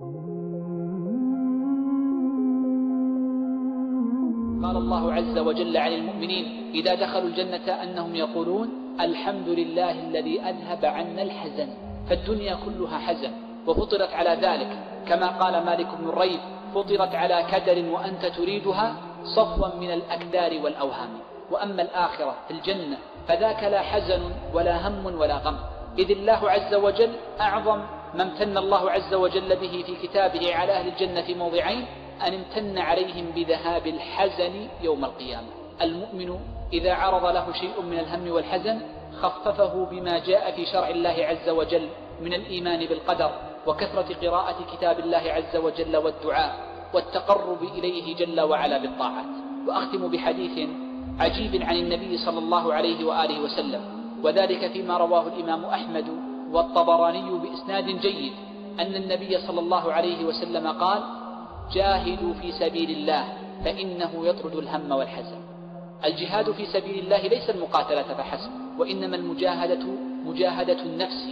قال الله عز وجل عن المؤمنين إذا دخلوا الجنة أنهم يقولون الحمد لله الذي أذهب عنا الحزن فالدنيا كلها حزن وفطرت على ذلك. كما قال مالك بن الريب فطرت على كدر وأنت تريدها صفوا من الأكدار والأوهام. وأما الآخرة في الجنة فذاك لا حزن ولا هم ولا غم. إذ الله عز وجل أعظم ما امتن الله عز وجل به في كتابه على أهل الجنة في موضعين أن امتن عليهم بذهاب الحزن يوم القيامة. المؤمن إذا عرض له شيء من الهم والحزن خففه بما جاء في شرع الله عز وجل من الإيمان بالقدر وكثرة قراءة كتاب الله عز وجل والدعاء والتقرب إليه جل وعلا بالطاعات. وأختم بحديث عجيب عن النبي صلى الله عليه وآله وسلم وذلك فيما رواه الإمام أحمد والطبراني بإسناد جيد أن النبي صلى الله عليه وسلم قال جاهدوا في سبيل الله فإنه يطرد الهم والحزن. الجهاد في سبيل الله ليس المقاتلة فحسب وإنما المجاهدة مجاهدة النفس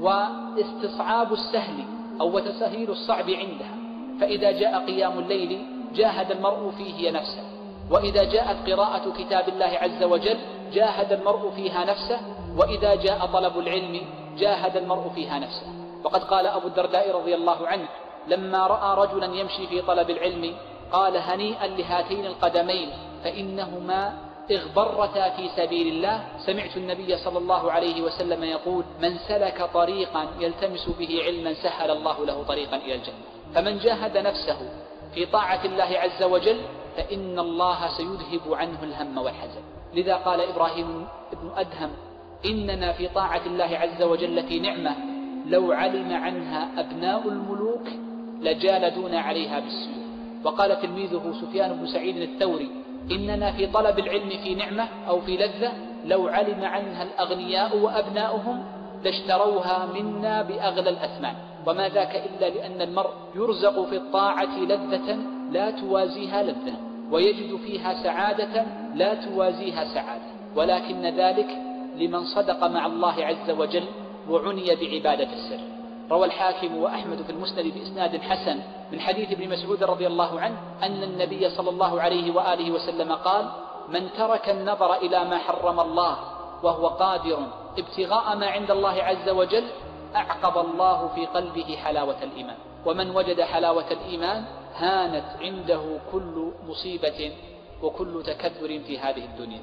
واستصعاب السهل أو وتسهيل الصعب عندها. فإذا جاء قيام الليل جاهد المرء فيه نفسه. وإذا جاءت قراءة كتاب الله عز وجل جاهد المرء فيها نفسه. وإذا جاء طلب العلم جاهد المرء فيها نفسه. وقد قال أبو الدرداء رضي الله عنه لما رأى رجلا يمشي في طلب العلم قال هنيئا لهاتين القدمين فإنهما اغبرتا في سبيل الله. سمعت النبي صلى الله عليه وسلم يقول من سلك طريقا يلتمس به علما سهل الله له طريقا إلى الجنة. فمن جاهد نفسه في طاعة الله عز وجل فإن الله سيذهب عنه الهم والحزن. لذا قال إبراهيم بن أدهم إننا في طاعة الله عز وجل في نعمة. لو علم عنها أبناء الملوك لجالدون عليها بالسيوف وقال تلميذه سفيان بن سعيد الثوري إننا في طلب العلم في نعمة أو في لذة لو علم عنها الأغنياء وأبناؤهم لاشتروها منا بأغلى الأثمان. وما ذاك إلا لأن المرء يرزق في الطاعة لذة لا توازيها لذة ويجد فيها سعادة لا توازيها سعادة. ولكن ذلك لمن صدق مع الله عز وجل وعني بعبادة السر. روى الحاكم وأحمد في المسند بإسناد حسن من حديث ابن مسعود رضي الله عنه أن النبي صلى الله عليه وآله وسلم قال من ترك النظر إلى ما حرم الله وهو قادر ابتغاء ما عند الله عز وجل أعقب الله في قلبه حلاوة الإيمان. ومن وجد حلاوة الإيمان هانت عنده كل مصيبة وكل تكدر في هذه الدنيا.